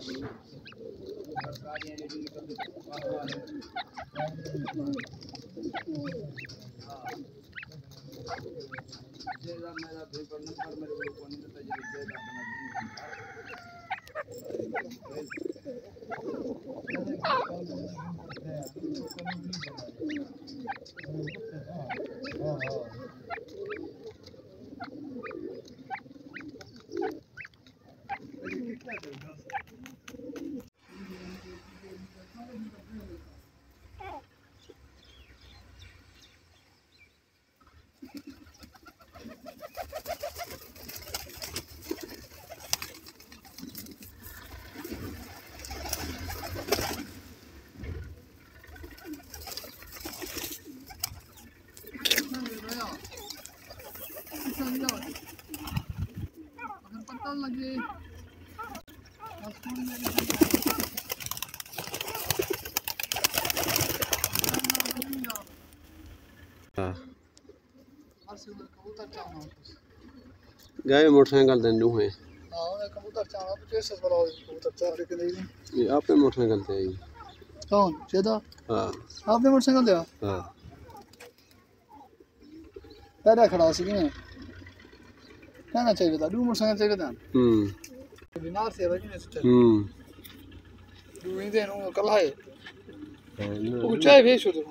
पता लगे हाँ कबूतर चाहना गए मोटरसाइकिल ते नुहे हाँ उन्हें कबूतर कबूतर चाह रहे कि नहीं? ये आपने मोटरसाइकिल ते आई। कौन? चेदा हाँ। आपने मोटरसाइकिल दिया हाँ। पैदा खड़ा सी किने कहना चाहिए था डूमर संग चाहिए था हम्म बीमार से भाई से हम्म दू इंदे नु कल है हाँ, वो चाय भेज दो